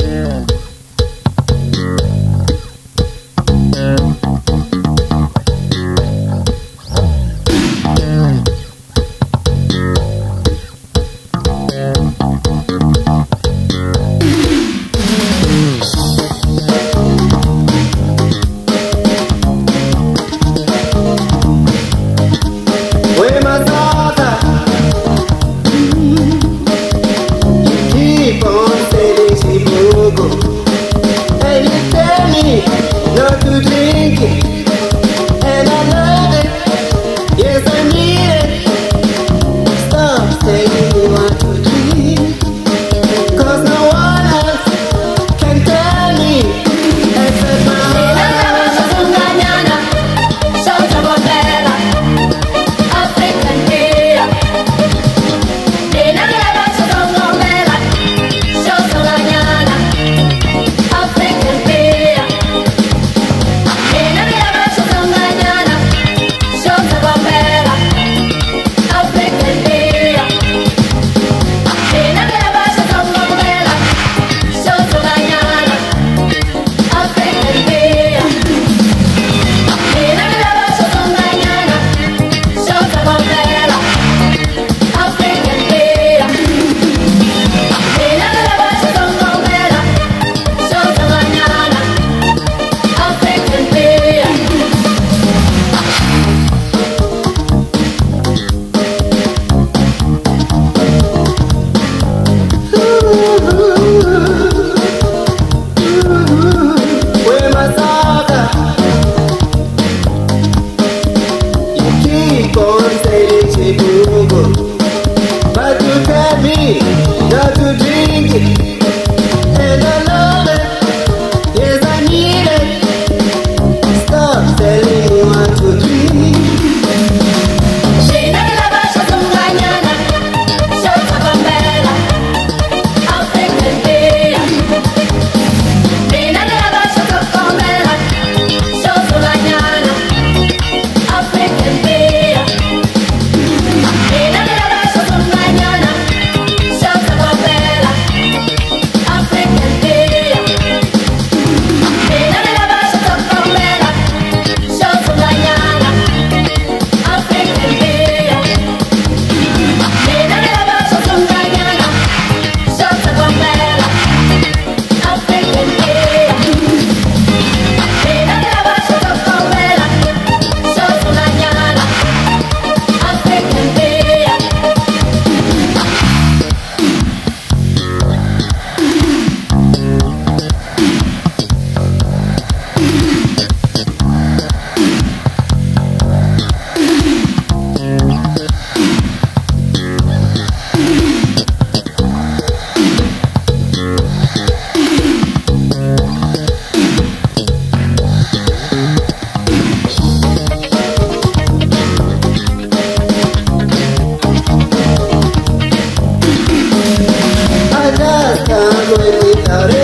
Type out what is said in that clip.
can't it.